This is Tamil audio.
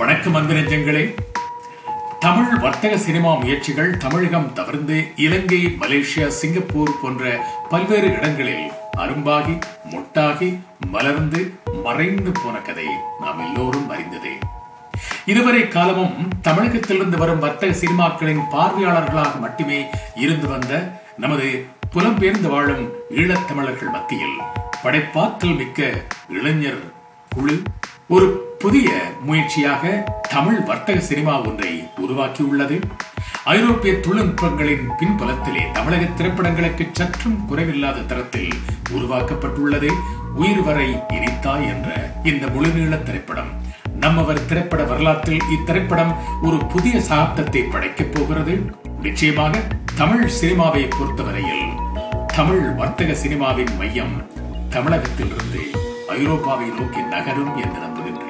அன்பு நெஞ்சங்களே. தமிழ் வர்த்தக சினிமா முயற்சிகள் தமிழகம் தவிர்த்து இலங்கை மலேசியா சிங்கப்பூர் போன்ற பல்வேறு இடங்களில் அரும்பாகி மொட்டாகி மலர்ந்து மறைந்து போன கதை நாம் எல்லோரும் அறிந்ததே. இதுவரை காலமும் தமிழகத்திலிருந்து வரும் வர்த்தக சினிமாக்களின் பார்வையாளர்களாக மட்டுமே இருந்து வந்த நமது புலம்பெயர்ந்து வாழும் ஈழத்தமிழர்கள் மத்தியில் படைப்பாற்றல் மிக்க இளைஞர் குழு ஒரு புதிய முயற்சியாக தமிழ் வர்த்தக சினிமா ஒன்றை உருவாக்கியுள்ளது. ஐரோப்பிய தொழில்நுட்பங்களின் பின்புலத்திலே தமிழக திரைப்படங்களுக்கு சற்றும் குறைவில்லாத தரத்தில் உருவாக்கப்பட்டுள்ளது. உயிர் வரை இனித்தாய் என்ற இந்த முழுநீள திரைப்படம். நம்மவர் திரைப்பட வரலாற்றில் இத்திரைப்படம் ஒரு புதிய சாப்தத்தை படைக்கப் போகிறது. நிச்சயமாக தமிழ் சினிமாவை பொறுத்தவரையில் தமிழ் வர்த்தக சினிமாவின் மையம் தமிழகத்திலிருந்து ஐரோப்பாவை நோக்கி நகரும் என்று நம்புகின்றேன்.